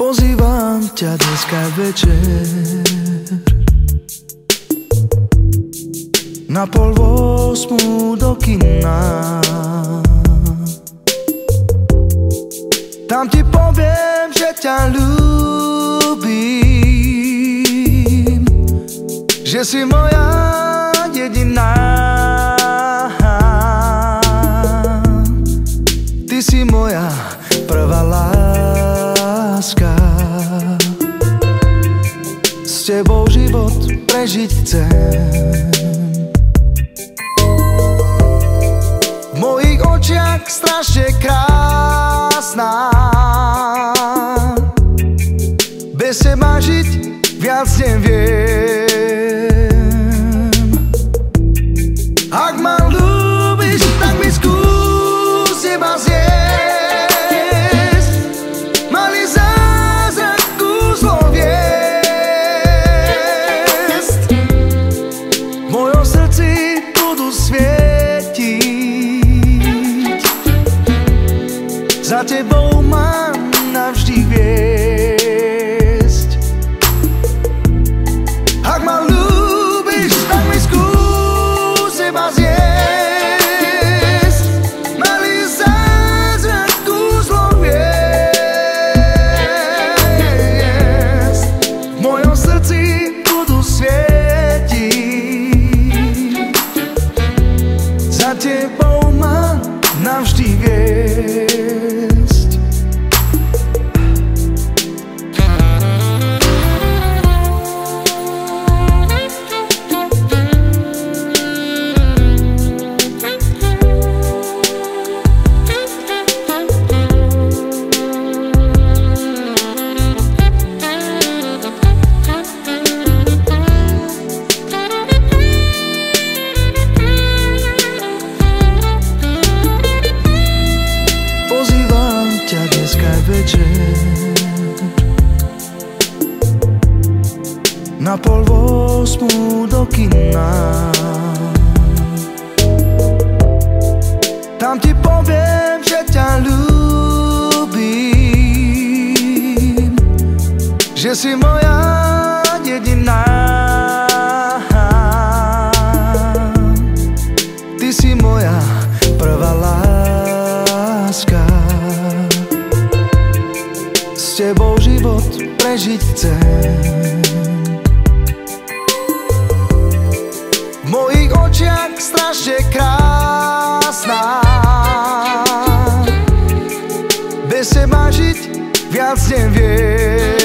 Pozývam ťa dneska večer. Na pol osmu do kina. Tam ti poviem, že ťa ľúbim Že si moja jediná. Ty si moja prvá láska tebou život prežiť chcem. V mojich očiach strašne krásna. Bez teba žiť viac neviem svietiť Za tebou mám tebou ma navždy viesť Na pol osmu do kina. Tam ti poviem, že ťa ľúbim Že si moja jediná. Ty si moja prvá láska. S tebou život prežiť chcem očiach strašne krásna. Bez teba žiť viac neviem